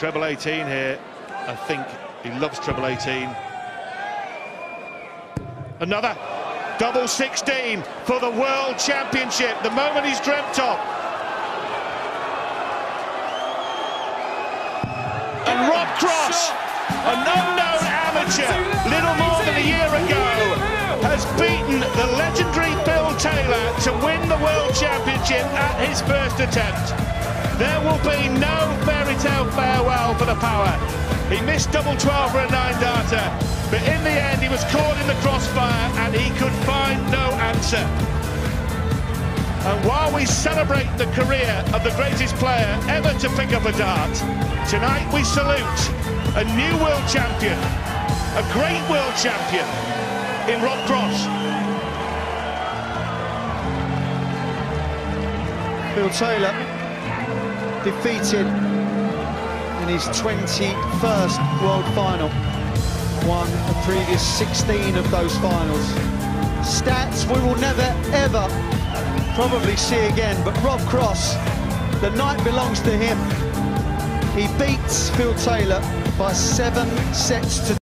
Treble 18 here. I think he loves treble 18. Another double 16 for the World Championship. The moment he's dreamt of. And Rob Cross, an unknown amateur, little more than a year ago, has beaten the legendary Phil Taylor to win the World Championship at his first attempt. There will be no fairy tale farewell for the power. He missed double 12 for a nine darter, but in the end he was caught in the crossfire and he could find no answer. And while we celebrate the career of the greatest player ever to pick up a dart, tonight we salute a new world champion, a great world champion in Rob Cross. Phil Taylor defeated his 21st World Final. Won the previous 16 of those finals. Stats we will never, ever probably see again, but Rob Cross, the night belongs to him. He beats Phil Taylor by seven sets to